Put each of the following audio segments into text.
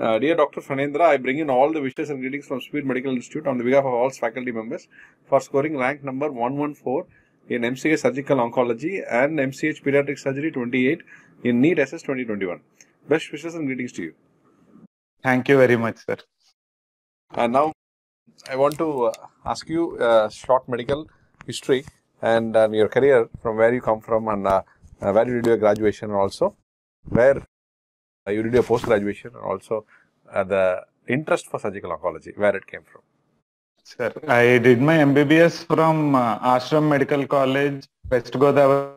Uh, dear Dr. Phanendra, I bring in all the wishes and greetings from Speed Medical Institute on the behalf of all faculty members for scoring rank number 114 in MCH Surgical Oncology and MCH Pediatric Surgery 28 in NEET SS 2021. Best wishes and greetings to you. Thank you very much, sir. And now I want to uh, ask you a short medical history and uh, your career from where you come from and uh, uh, where you did your graduation also where uh, you did your post graduation and also uh, the interest for surgical oncology, where it came from. Sir, I did my MBBS from uh, ASRAM Medical College, West Godavari.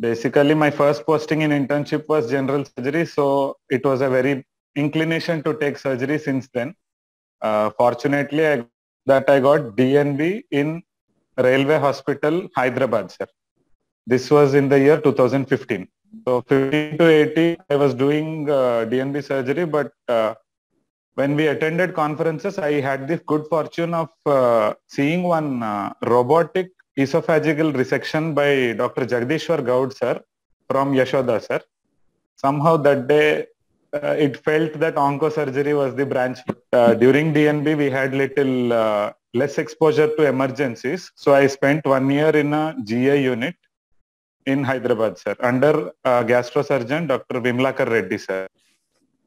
Basically, my first posting in internship was general surgery, so it was a very inclination to take surgery since then. Uh, fortunately, I, that I got DNB in Railway Hospital, Hyderabad, sir. This was in the year 2015. So 15 to 18, I was doing uh, DNB surgery, but uh, when we attended conferences, I had the good fortune of uh, seeing one uh, robotic esophageal resection by Dr. Jagdishwar Goud, sir, from Yashoda, sir. Somehow that day, uh, it felt that oncosurgery was the branch. Uh, during DNB, we had little less exposure to emergencies. So I spent one year in a GI unit in Hyderabad, sir, under uh, gastrosurgeon Dr. Vimalakar Reddy, sir.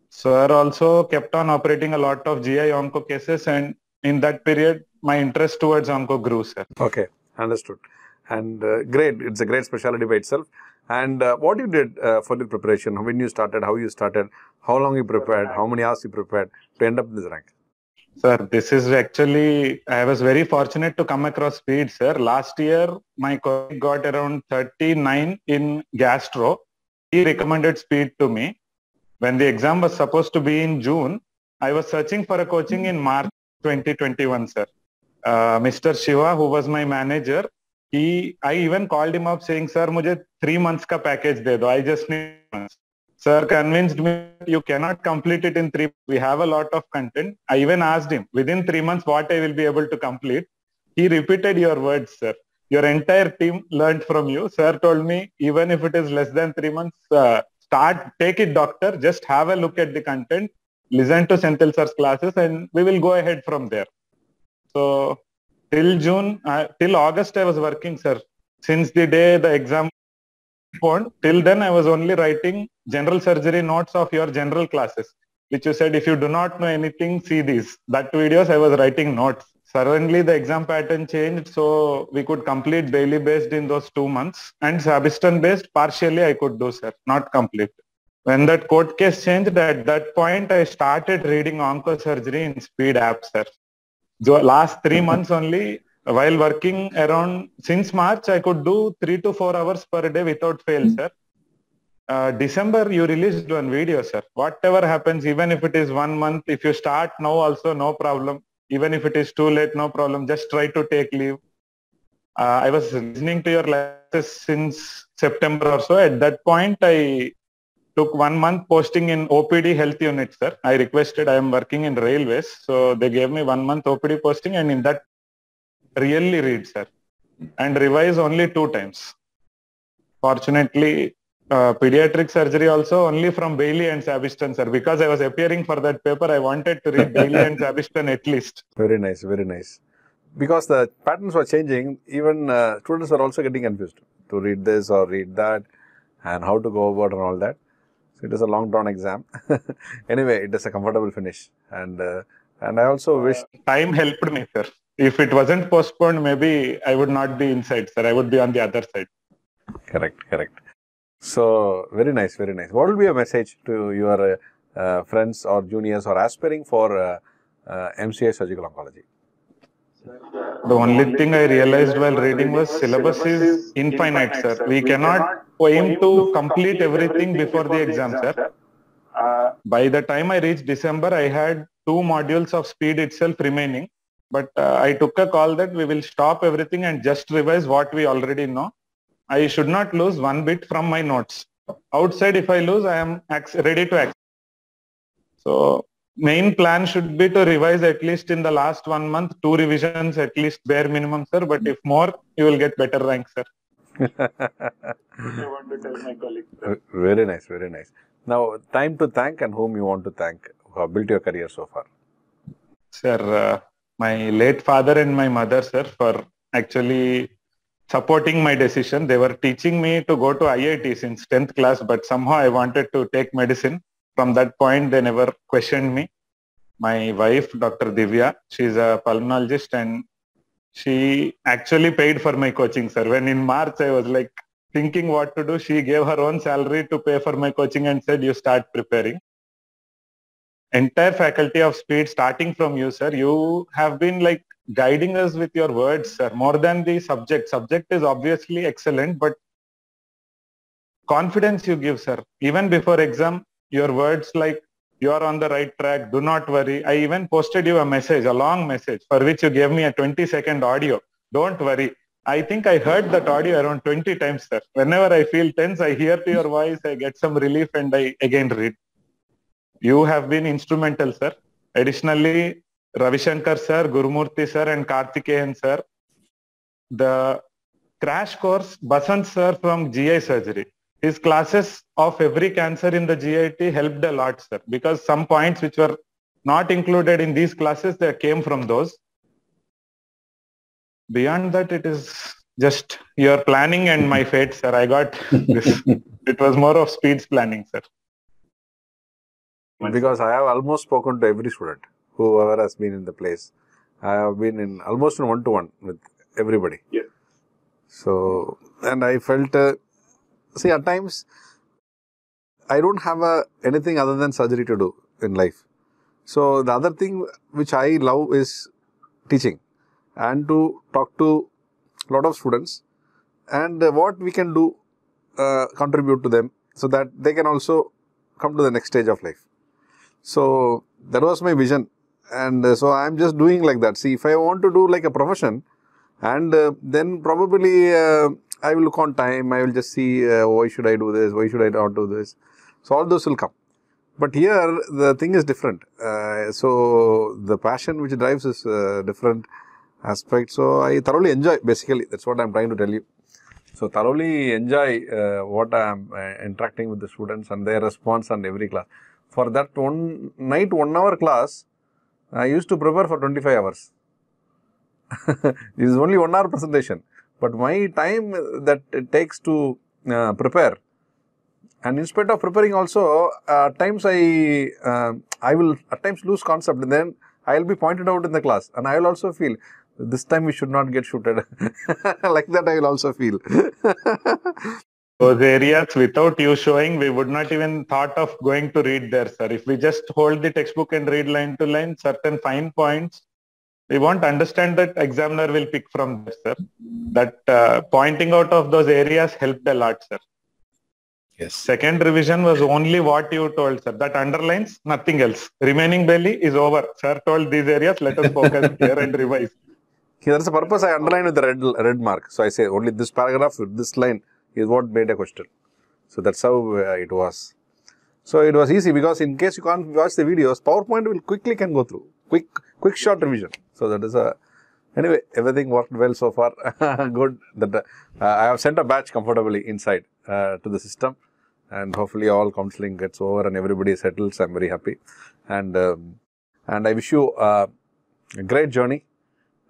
Sir also kept on operating a lot of GI onco cases, and in that period, my interest towards onco grew, sir. Okay, understood. And uh, great, it's a great specialty by itself. And uh, what you did uh, for the preparation, when you started, how you started, how long you prepared, how many hours you prepared to end up in this rank? Sir, this is actually, I was very fortunate to come across speed, sir. Last year, my colleague got around 39 in gastro. He recommended speed to me. When the exam was supposed to be in June, I was searching for a coaching in March 2021, sir. Uh, Mr. Shiva, who was my manager, he, I even called him up saying, sir, mujhe three months ka package de do. I just need months. Sir convinced me you cannot complete it in three. We have a lot of content. I even asked him within three months what I will be able to complete. He repeated your words, sir. Your entire team learned from you. Sir told me even if it is less than three months, uh, start, take it, doctor. Just have a look at the content, listen to Senthil sir's classes, and we will go ahead from there. So till June, uh, till August, I was working, sir. Since the day the exam phone. Till then, I was only writing general surgery notes of your general classes, which you said, if you do not know anything, see these. That videos, I was writing notes. Suddenly, the exam pattern changed, so we could complete Bailey based in those two months. And Sabiston based, partially I could do, sir, not complete. When that court case changed, at that point, I started reading oncosurgery in speed app, sir. So last three months only, while working around since March, I could do three to four hours per day without fail, sir. Uh, December, you released one video, sir. Whatever happens, even if it is one month, if you start now also, no problem. Even if it is too late, no problem. Just try to take leave. Uh, I was listening to your lectures since September or so. At that point, I took one month posting in OPD health unit, sir. I requested, I am working in railways. So they gave me one month OPD posting and in that really read, sir, and revise only two times. Fortunately, uh, pediatric surgery also only from Bailey and Sabiston, sir. Because I was appearing for that paper, I wanted to read Bailey and Sabiston at least. Very nice, very nice. Because the patterns were changing, even uh, students are also getting confused to read this or read that and how to go about and all that. So it is a long drawn exam. anyway, it is a comfortable finish. And uh, and I also wish time helped me, sir. If it wasn't postponed, maybe I would not be inside, sir. I would be on the other side. Correct, correct. So very nice, very nice. What will be a message to your uh, uh, friends or juniors or aspiring for uh, uh, MCA surgical oncology? The only thing I realized while reading was syllabus is infinite, sir. We cannot aim to complete everything before the exam, sir. By the time I reached December, I had two modules of speed itself remaining. But uh, I took a call that we will stop everything and just revise what we already know. I should not lose one bit from my notes. Outside, if I lose, I am ready to act. So main plan should be to revise at least in the last one month, two revisions at least bare minimum, sir. But if more, you will get better rank, sir. I want to tell my colleagues. Very nice, very nice. Now, time to thank and whom you want to thank who have built your career so far. Sir, uh, my late father and my mother, sir, for actually supporting my decision. They were teaching me to go to IIT since 10th class, but somehow I wanted to take medicine. From that point, they never questioned me. My wife, Dr. Divya, she's a pulmonologist and she actually paid for my coaching, sir. When in March I was like thinking what to do, she gave her own salary to pay for my coaching and said, you start preparing. Entire faculty of speed, starting from you, sir, you have been like guiding us with your words, sir, more than the subject. Subject is obviously excellent, but confidence you give, sir. Even before exam, your words like you are on the right track, do not worry. I even posted you a message, a long message, for which you gave me a 20 second audio. Don't worry. I think I heard that audio around 20 times, sir. Whenever I feel tense, I hear your voice, I get some relief and I again read. You have been instrumental, sir. Additionally, Ravishankar sir, Gurumurthy sir, and Karthikeyan sir. The crash course, Basant sir from GI surgery. His classes of every cancer in the GIT helped a lot, sir, because some points which were not included in these classes, they came from those. Beyond that, it is just your planning and my fate, sir. I got this. it was more of speeds planning, sir. Because I have almost spoken to every student, whoever has been in the place. I have been in almost in one to one with everybody. Yeah. So, and I felt, uh, see, at times, I don't have a, anything other than surgery to do in life. So, the other thing which I love is teaching and to talk to a lot of students and uh, what we can do, uh, contribute to them so that they can also come to the next stage of life. So that was my vision. And uh, so I'm just doing like that. See, if I want to do like a profession, and uh, then probably uh, I will look on time, I will just see uh, why should I do this, why should I not do this. So all those will come. But here the thing is different. Uh, so the passion which drives is uh, different aspect. So I thoroughly enjoy basically. That's what I'm trying to tell you. So thoroughly enjoy what I'm interacting with the students and their response and every class. For that one night, one hour class, I used to prepare for 25 hours. this is only one hour presentation, but my time that it takes to uh, prepare, and in spite of preparing also, uh, at times I uh, I will at times lose concept, and then I will be pointed out in the class, and I will also feel this time we should not get shooted. like that, I will also feel. Those areas without you showing, we would not even thought of going to read there, sir. If we just hold the textbook and read line to line, certain fine points, we won't understand that examiner will pick from there, sir. That uh, pointing out of those areas helped a lot, sir. yes. Second revision was only what you told, sir. That underlines nothing else. Remaining Bailey is over. Sir told these areas, let us focus here and revise. Here, that's the purpose I underline with the red red mark. So I say only this paragraph, this line is what made a question. So that's how uh, it was. So it was easy because in case you can't watch the videos, PowerPoint will quickly can go through. Quick, quick short revision. So that is a anyway. Everything worked well so far. Good. That uh, I have sent a batch comfortably inside uh, to the system, and hopefully all counseling gets over and everybody settles. I'm very happy, and um, and I wish you uh, a great journey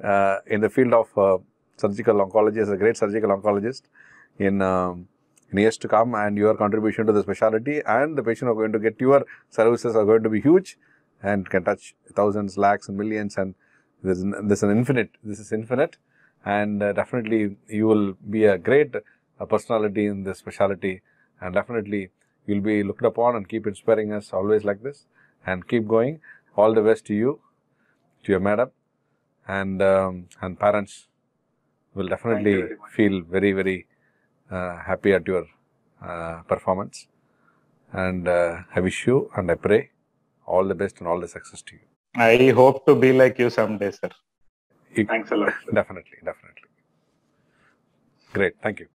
uh, in the field of uh, surgical oncology as a great surgical oncologist in um, in years to come and your contribution to the specialty and the patient are going to get your services are going to be huge and can touch thousands lakhs and millions and there's an, there's an infinite this is infinite and uh, definitely you will be a great uh, personality in this specialty and definitely you'll be looked upon and keep inspiring us always like this and keep going. All the best to you to your madam and um, and parents will definitely very feel very very happy at your uh, performance and uh, i wish you and i pray all the best and all the success to you I hope to be like you someday, sir. Thanks a lot. sir. definitely definitely great thank you